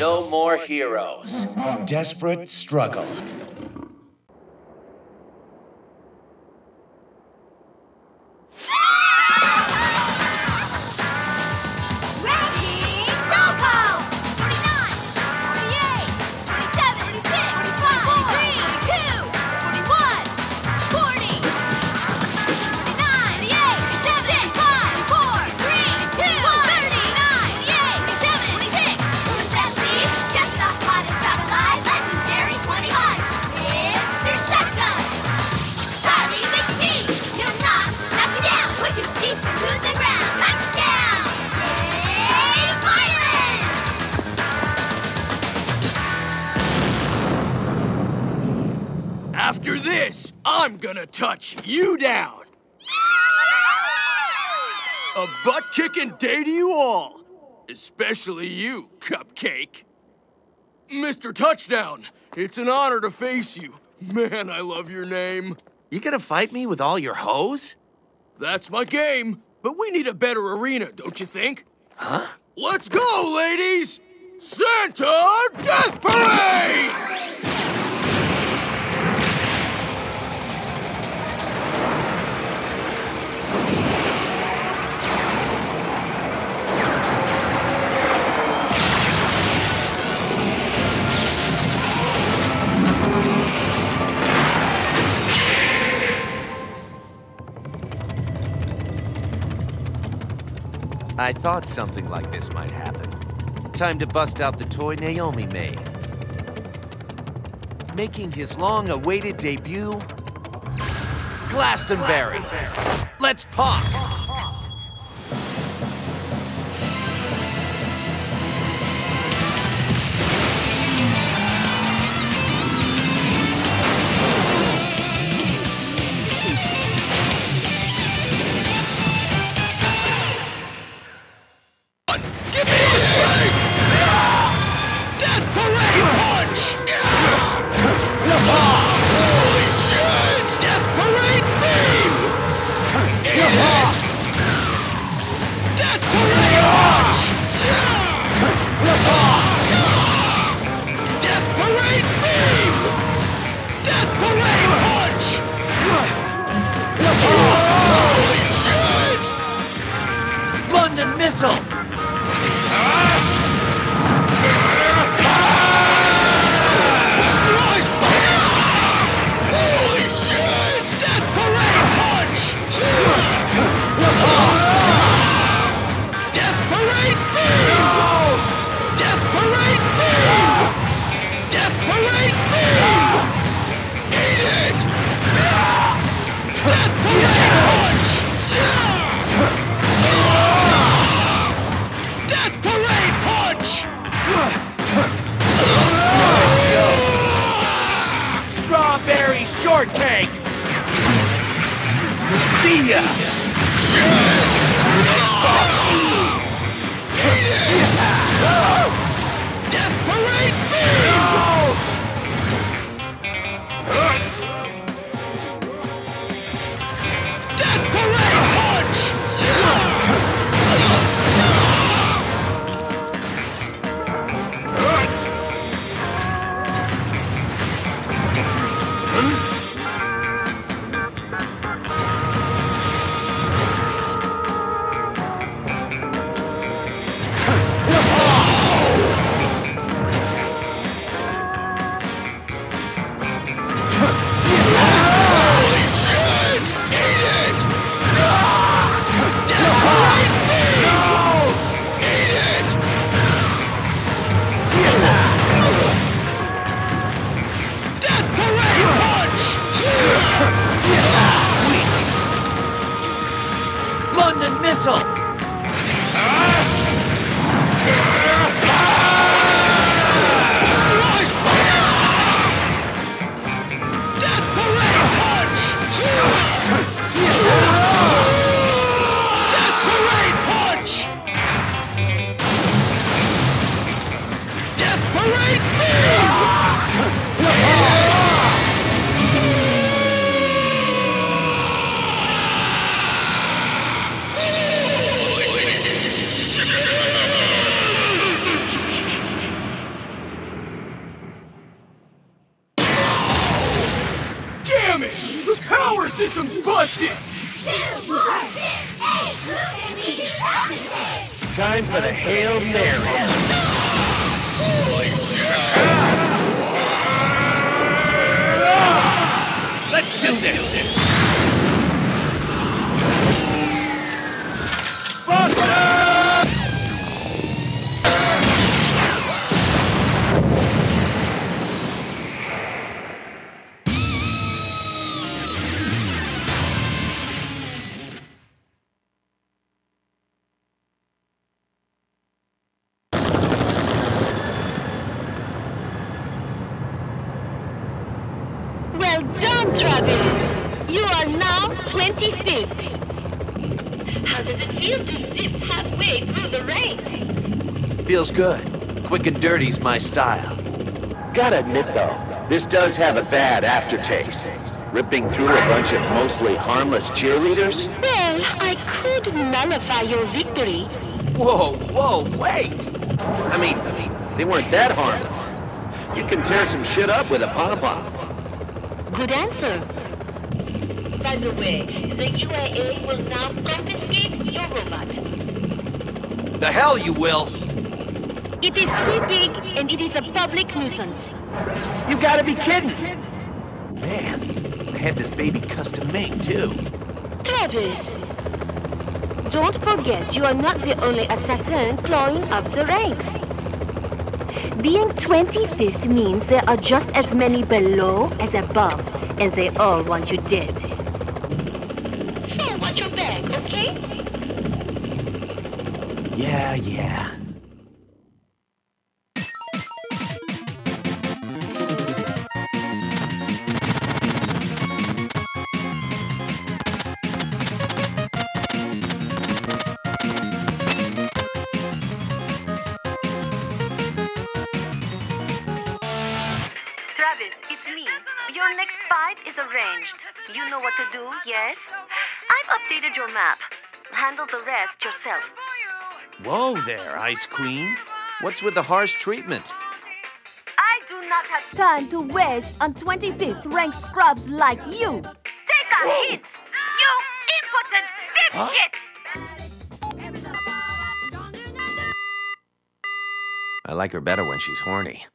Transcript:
no more heroes. Desperate struggle. This, I'm gonna touch you down. A butt kicking day to you all, especially you, Cupcake. Mr. Touchdown, it's an honor to face you. Man, I love your name. You gonna fight me with all your hoes? That's my game, but we need a better arena, don't you think? Huh? Let's go, ladies! Santa Death Parade! I thought something like this might happen. Time to bust out the toy Naomi made. Making his long-awaited debut, Glastonbury. Let's pop! Missile! Strawberry London Missile! System's busted! Two, four, six, eight. Who can beat? Time for the Hail Mary. Let's do this. Done, You are now 25th. How does it feel to zip halfway through the ranks? Feels good. Quick and dirty's my style. Gotta admit though, this does have a bad aftertaste. Ripping through a bunch of mostly harmless cheerleaders? Well, I could nullify your victory. Whoa, whoa, wait! I mean, I mean, they weren't that harmless. You can tear some shit up with a pom-pom. Good answer. By the way, the UAA will now confiscate your robot. The hell you will! It is too big and it is a public nuisance. You gotta be kidding! Man, I had this baby custom made too. Travis! Don't forget, you are not the only assassin clawing up the ranks. Being 25th means there are just as many below as above, and they all want you dead. So watch your back, okay? Yeah, yeah. Me. Your next fight is arranged. You know what to do, yes? I've updated your map. Handle the rest yourself. Whoa there, Ice Queen. What's with the harsh treatment? I do not have Time to waste on 25th rank scrubs like you. Take a hit! You impotent dipshit! I like her better when she's horny.